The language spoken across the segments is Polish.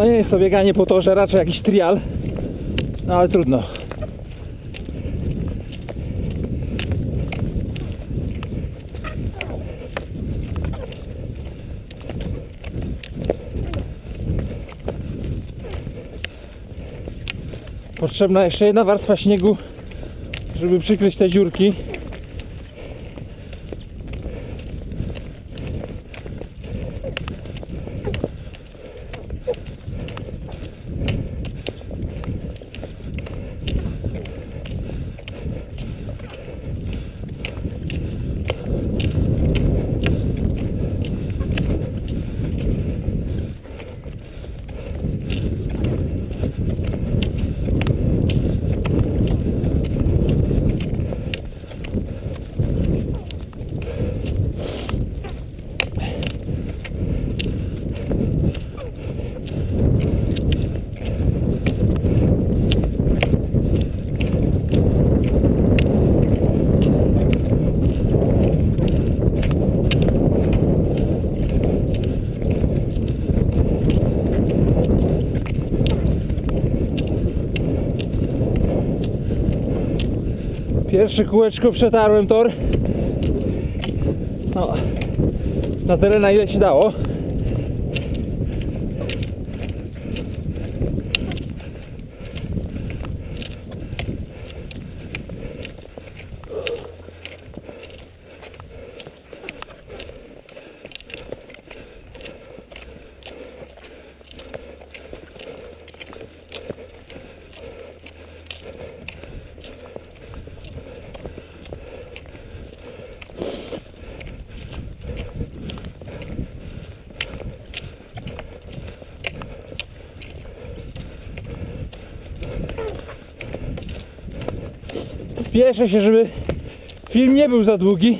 No nie jest to bieganie po torze, raczej jakiś trial. No ale trudno. Potrzebna jeszcze jedna warstwa śniegu, żeby przykryć te dziurki. Pierwsze kółeczko przetarłem tor. No, na tyle na ile się dało. Spieszę się, żeby film nie był za długi.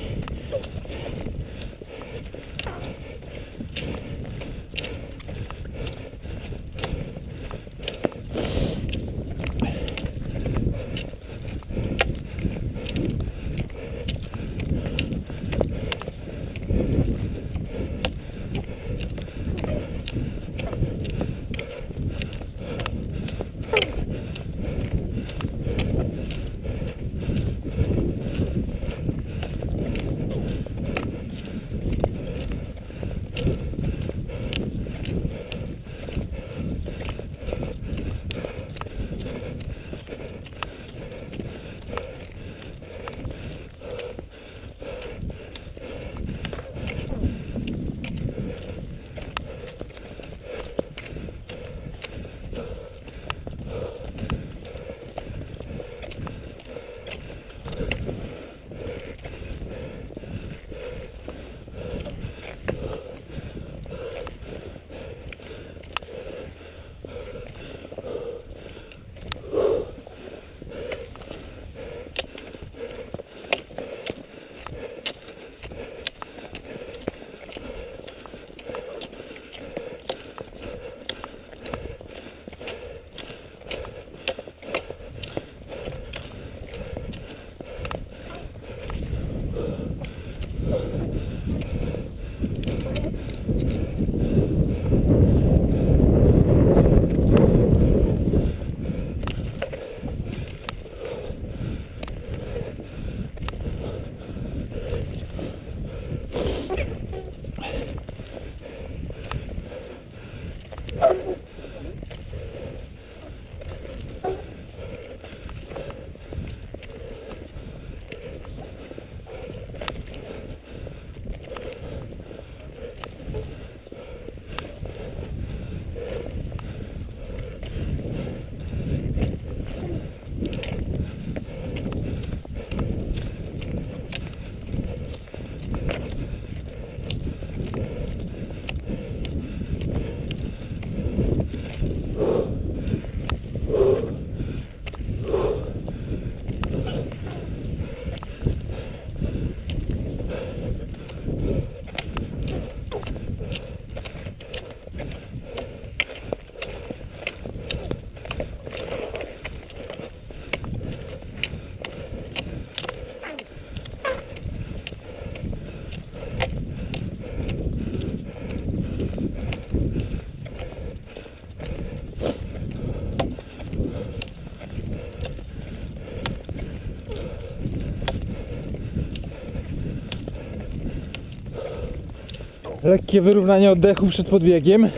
Lekkie wyrównanie oddechu przed podbiegiem.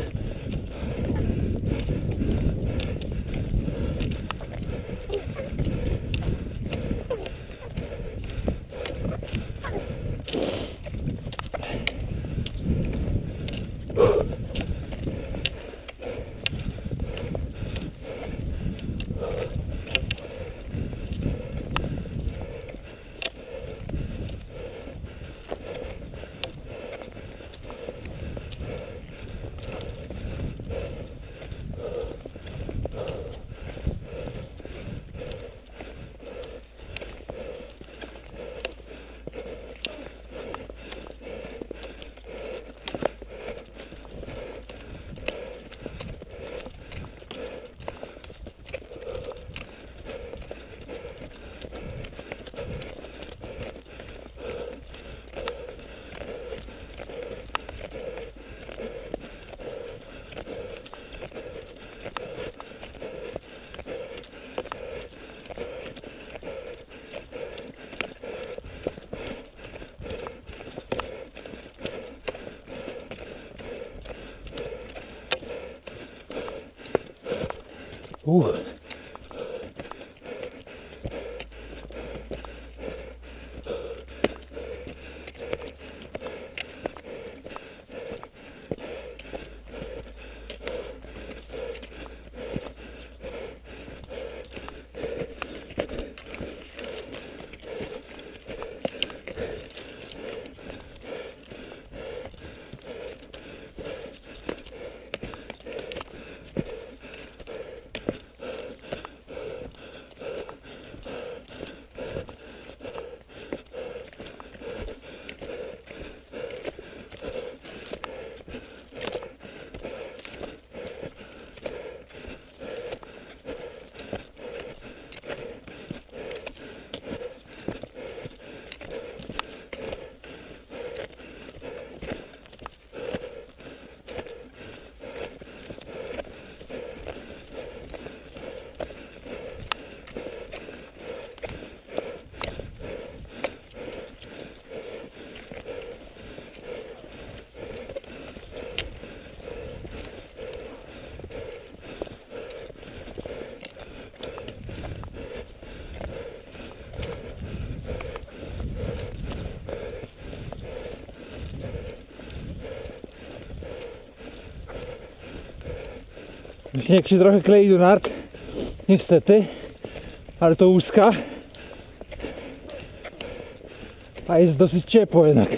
Ooh. Śnieg się trochę klei do nart. Niestety. Ale to łuska. A jest dosyć ciepło jednak.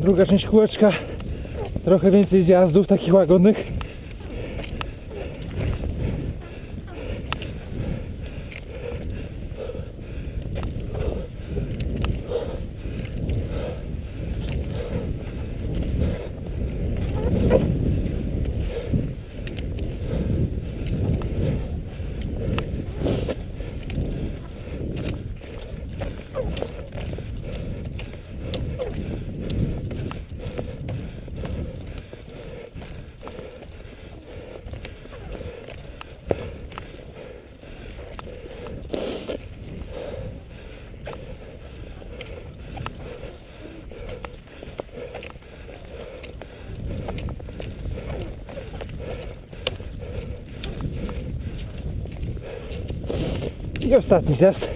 Druga część kółeczka. Trochę więcej zjazdów takich łagodnych. I ostatni zjazd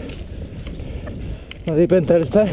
na tej pętelce.